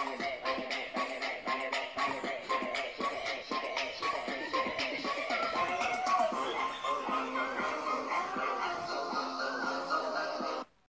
I don't know.